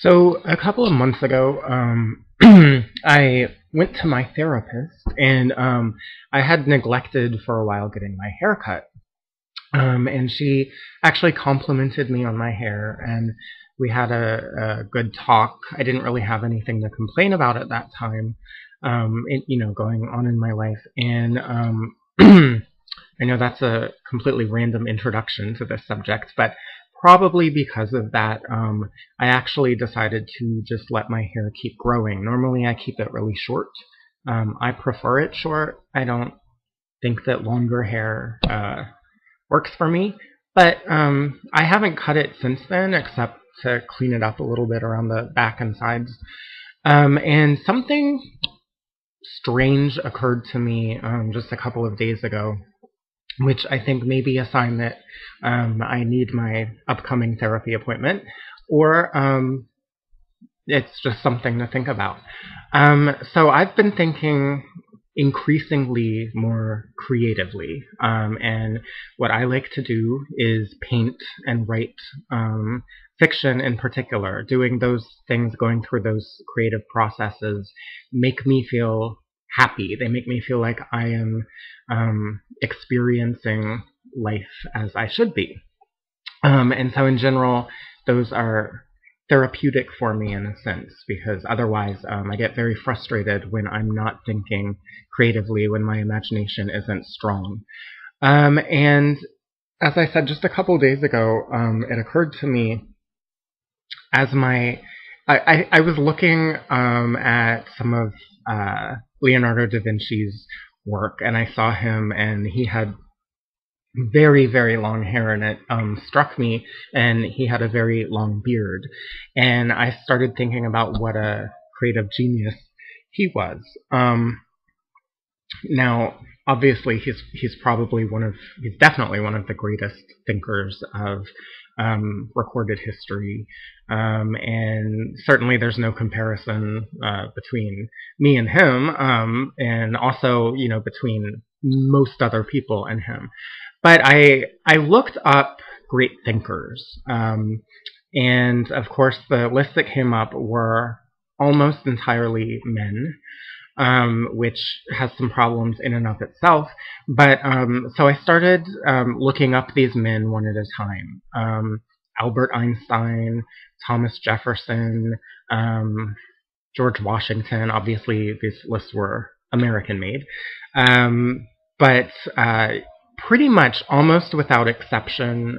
So a couple of months ago, um, I went to my therapist, and um, I had neglected for a while getting my hair cut. Um, and she actually complimented me on my hair, and we had a, a, good talk. I didn't really have anything to complain about at that time, um, it, you know, going on in my life. And um, I know that's a completely random introduction to this subject, but probably because of that, um, I actually decided to just let my hair keep growing. Normally I keep it really short. Um, I prefer it short. I don't think that longer hair uh, works for me. But um, I haven't cut it since then, except to clean it up a little bit around the back and sides. Um, and something strange occurred to me um, just a couple of days ago which I think may be a sign that um, I need my upcoming therapy appointment, or um, it's just something to think about. Um, so I've been thinking increasingly more creatively, um, and what I like to do is paint and write um, fiction in particular. Doing those things, going through those creative processes, make me feel happy. They make me feel like I am um, experiencing life as I should be. Um, and so, in general, those are therapeutic for me in a sense because otherwise um, I get very frustrated when I'm not thinking creatively, when my imagination isn't strong. Um, and as I said just a couple days ago, um, it occurred to me as my I, I, I was looking um, at some of uh, Leonardo da Vinci's work, and I saw him, and he had very, very long hair, and it um, struck me, and he had a very long beard. And I started thinking about what a creative genius he was. Um, now, obviously, he's he's probably one of he's definitely one of the greatest thinkers of um, recorded history. Um, and certainly there's no comparison uh, between me and him, um, and also, you know, between most other people and him. But I, I looked up great thinkers. Um, and of course, the list that came up were almost entirely men um, which has some problems in and of itself. But um, so I started um, looking up these men one at a time. Um, Albert Einstein, Thomas Jefferson, um, George Washington. Obviously, these lists were American made. Um, but uh, pretty much almost without exception,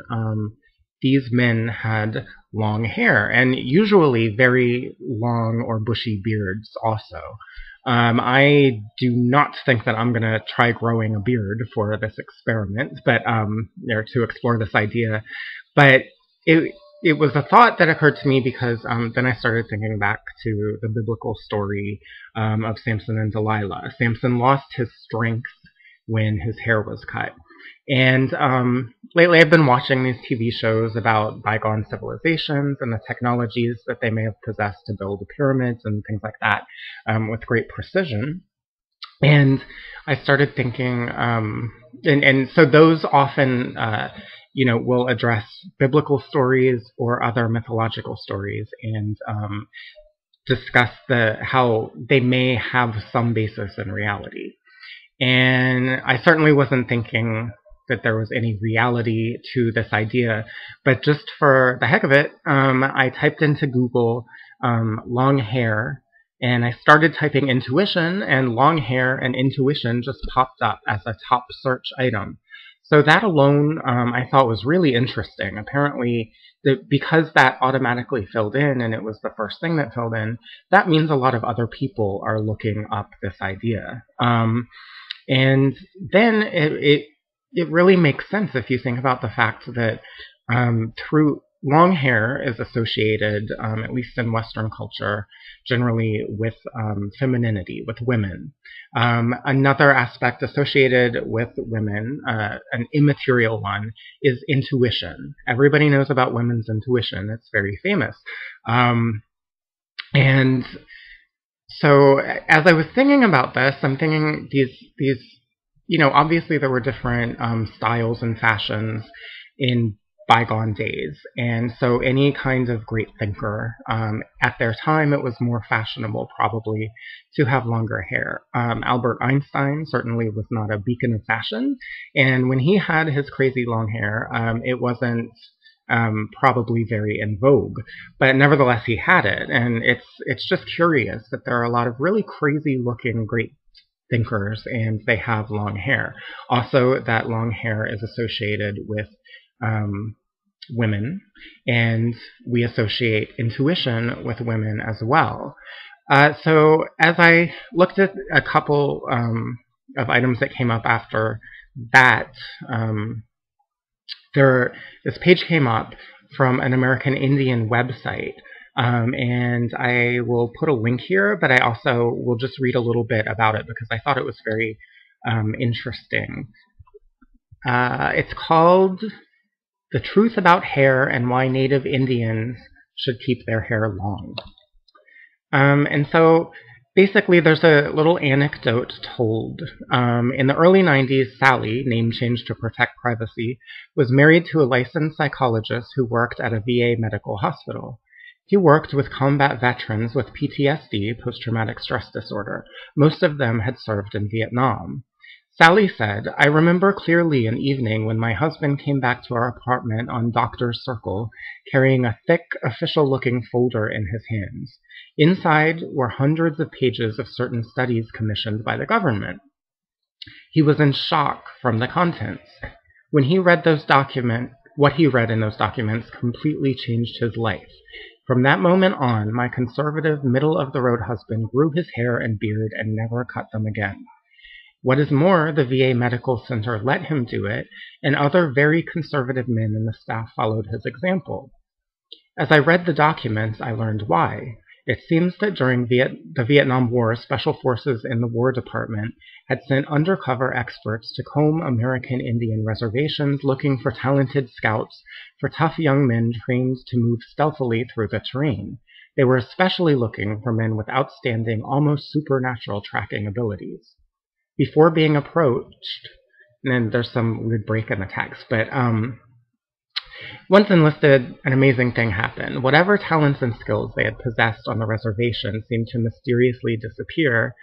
these men had long hair, and usually very long or bushy beards also. Um, I do not think that I'm going to try growing a beard for this experiment, but um, or to explore this idea. But it it was a thought that occurred to me because um, then I started thinking back to the biblical story um, of Samson and Delilah. Samson lost his strength when his hair was cut. And um, lately I've been watching these TV shows about bygone civilizations and the technologies that they may have possessed to build the pyramids and things like that um, with great precision. And I started thinking, um, and, and so those often, uh, you know, will address biblical stories or other mythological stories and um, discuss the how they may have some basis in reality. And I certainly wasn't thinking that there was any reality to this idea, but just for the heck of it, um, I typed into Google um, long hair and I started typing intuition, and long hair and intuition just popped up as a top search item. So that alone um, I thought was really interesting. Apparently, the, because that automatically filled in and it was the first thing that filled in, that means a lot of other people are looking up this idea. Um, and then it, it, it really makes sense if you think about the fact that um, through long hair is associated, um, at least in Western culture, generally with um, femininity, with women. Um, another aspect associated with women, uh, an immaterial one, is intuition. Everybody knows about women's intuition. It's very famous. Um, and so as I was thinking about this, I'm thinking these these you know obviously there were different um, styles and fashions in bygone days. And so any kind of great thinker, um, at their time, it was more fashionable probably to have longer hair. Um, Albert Einstein certainly was not a beacon of fashion. And when he had his crazy long hair, um, it wasn't um, probably very in vogue, but nevertheless he had it, and it's it's just curious that there are a lot of really crazy looking great thinkers, and they have long hair. Also, that long hair is associated with um, women, and we associate intuition with women as well. Uh, so as I looked at a couple um, of items that came up after that, um, there this page came up from an American Indian website. Um, and I will put a link here, but I also will just read a little bit about it because I thought it was very um, interesting. Uh, it's called The Truth About Hair and Why Native Indians Should Keep Their Hair Long. Um, and so basically there's a little anecdote told. Um, in the early 90s, Sally, name changed to protect privacy, was married to a licensed psychologist who worked at a VA medical hospital. He worked with combat veterans with PTSD, post-traumatic stress disorder. Most of them had served in Vietnam. Sally said, I remember clearly an evening when my husband came back to our apartment on Doctor's Circle, carrying a thick, official-looking folder in his hands. Inside were hundreds of pages of certain studies commissioned by the government. He was in shock from the contents. When he read those documents, what he read in those documents completely changed his life. From that moment on, my conservative, middle-of-the-road husband grew his hair and beard and never cut them again. What is more, the VA Medical Center let him do it, and other very conservative men in the staff followed his example. As I read the documents, I learned why. It seems that during Viet the Vietnam War, special forces in the War Department had sent undercover experts to comb American Indian reservations looking for talented scouts, for tough young men trained to move stealthily through the terrain. They were especially looking for men with outstanding, almost supernatural tracking abilities before being approached, and then there's some weird break in the text, but um, once enlisted, an amazing thing happened. Whatever talents and skills they had possessed on the reservation seemed to mysteriously disappear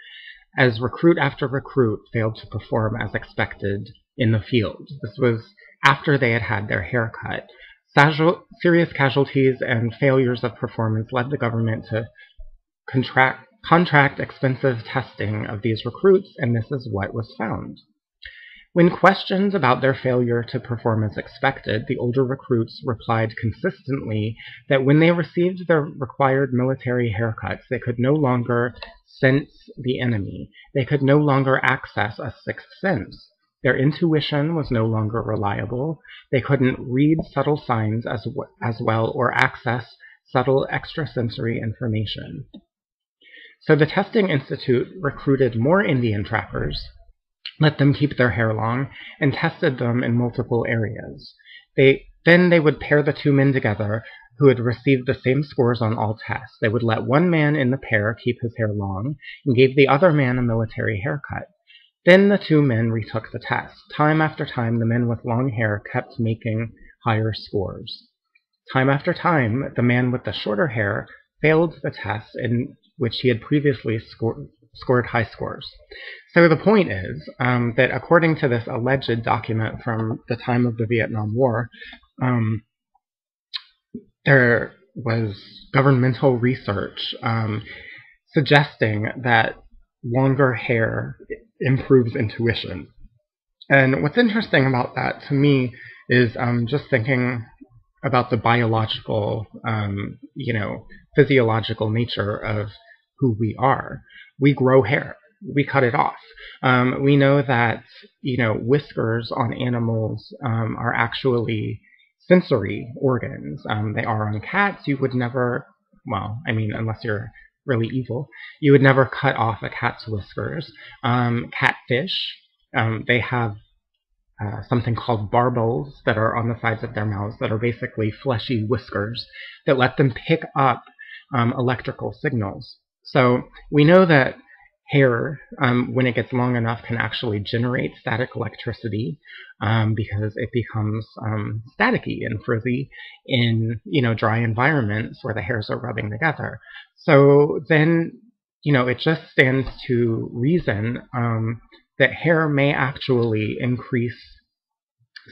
as recruit after recruit failed to perform as expected in the field. This was after they had had their hair cut. Serious casualties and failures of performance led the government to contract contract expensive testing of these recruits, and this is what was found. When questioned about their failure to perform as expected, the older recruits replied consistently that when they received their required military haircuts, they could no longer sense the enemy. They could no longer access a sixth sense. Their intuition was no longer reliable. They couldn't read subtle signs as, as well or access subtle extrasensory information. So the Testing Institute recruited more Indian trappers, let them keep their hair long, and tested them in multiple areas. They then they would pair the two men together who had received the same scores on all tests. They would let one man in the pair keep his hair long and gave the other man a military haircut. Then the two men retook the test. Time after time, the men with long hair kept making higher scores. Time after time, the man with the shorter hair failed the test in which he had previously scored, scored high scores. So the point is um, that according to this alleged document from the time of the Vietnam War, um, there was governmental research um, suggesting that longer hair improves intuition. And what's interesting about that to me is um, just thinking about the biological, um, you know, physiological nature of who we are. We grow hair. We cut it off. Um, we know that, you know, whiskers on animals um, are actually sensory organs. Um, they are on cats. You would never, well, I mean, unless you're really evil, you would never cut off a cat's whiskers. Um, catfish, um, they have uh, something called barbels that are on the sides of their mouths that are basically fleshy whiskers that let them pick up um, electrical signals. So we know that hair, um, when it gets long enough, can actually generate static electricity um, because it becomes um, staticky and frizzy in you know dry environments where the hairs are rubbing together. So then you know it just stands to reason um, that hair may actually increase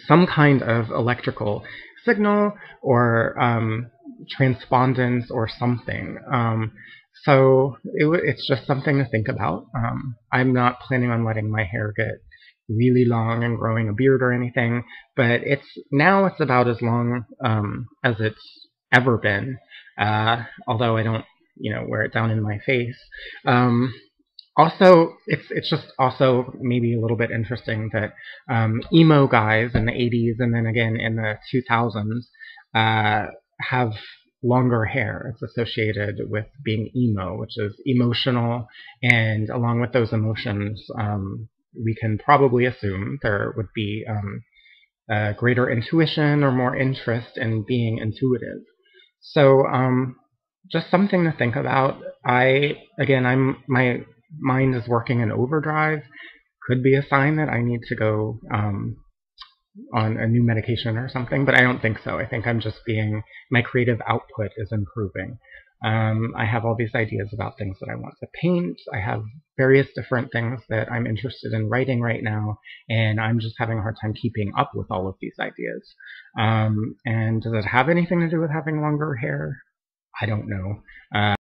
some kind of electrical signal or um, transpondence or something. So it, it's just something to think about. Um, I'm not planning on letting my hair get really long and growing a beard or anything, but it's now it's about as long um, as it's ever been. Uh, although I don't, you know, wear it down in my face. Um, also, it's it's just also maybe a little bit interesting that um, emo guys in the 80s and then again in the 2000s uh, have longer hair. It's associated with being emo, which is emotional, and along with those emotions, um, we can probably assume there would be um, greater intuition or more interest in being intuitive. So um, just something to think about. I again, I'm my mind is working in overdrive. Could be a sign that I need to go um, on a new medication or something, but I don't think so. I think I'm just being, my creative output is improving. Um, I have all these ideas about things that I want to paint. I have various different things that I'm interested in writing right now, and I'm just having a hard time keeping up with all of these ideas. Um, and does it have anything to do with having longer hair? I don't know. Uh,